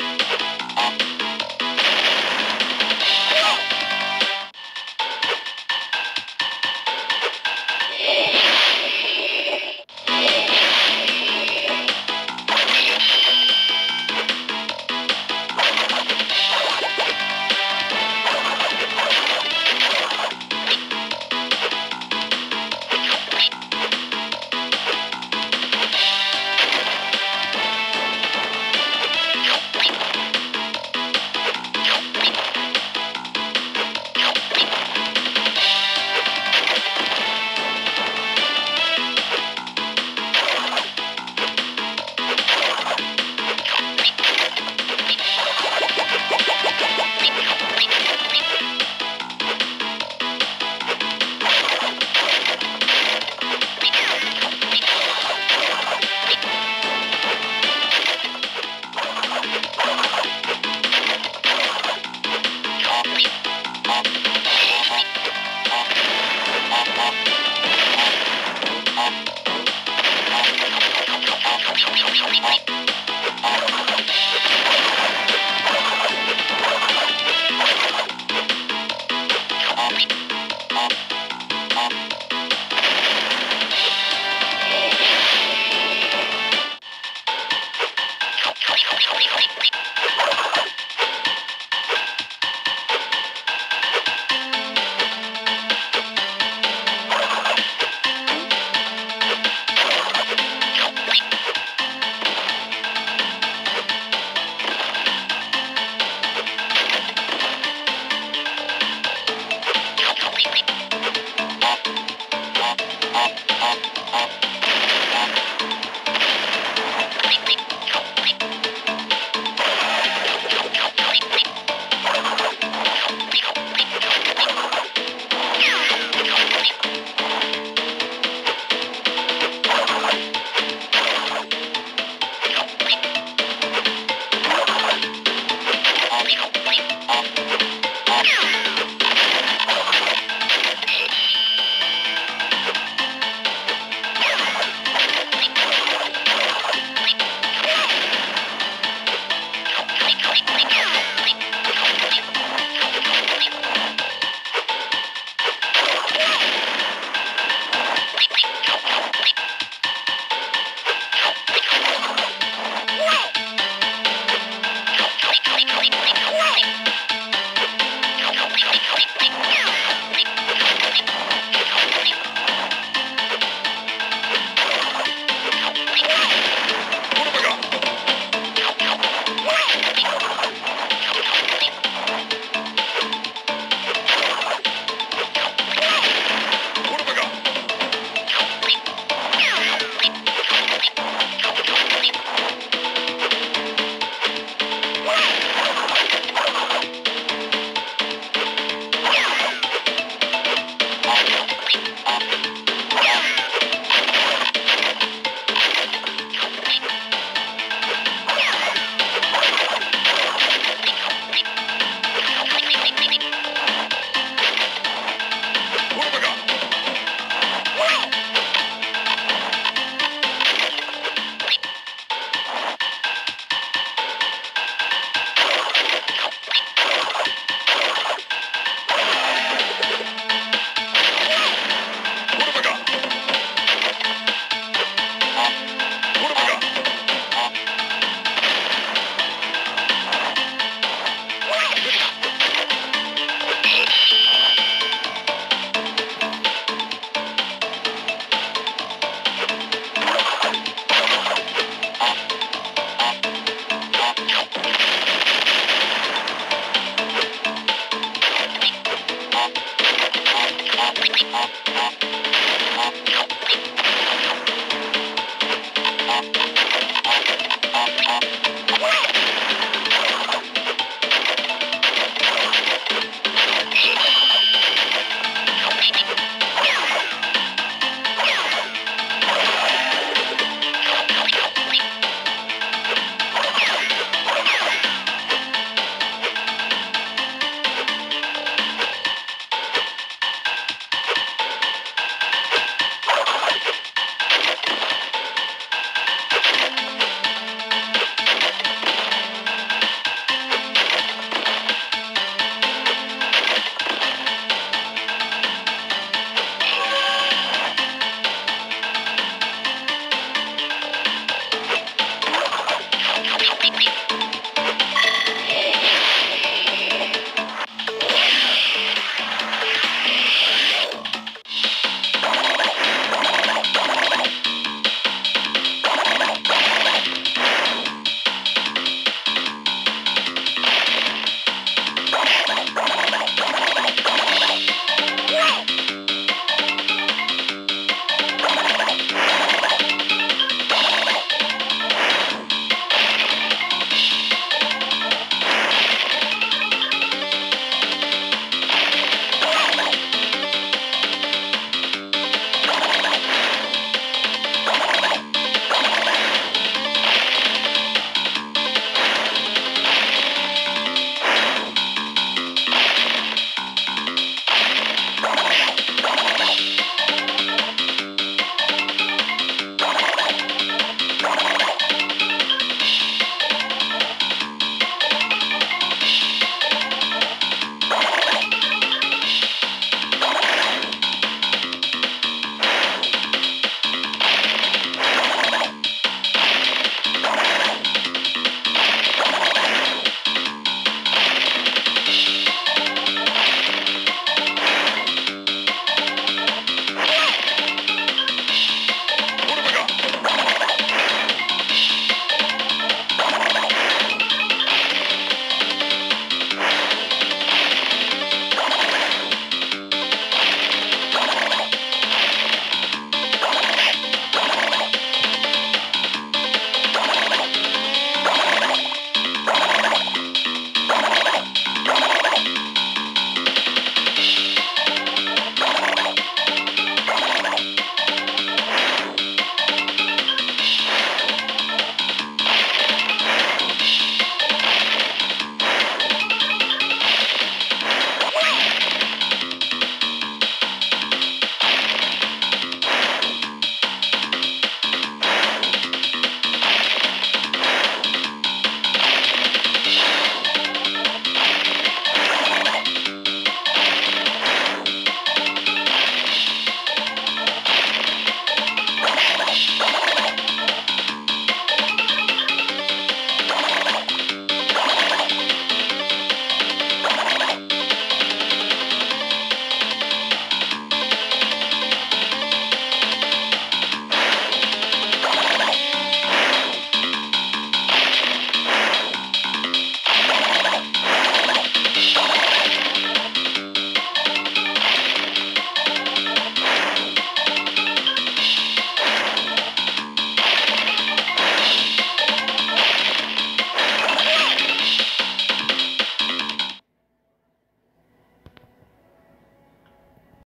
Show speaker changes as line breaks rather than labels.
Bye.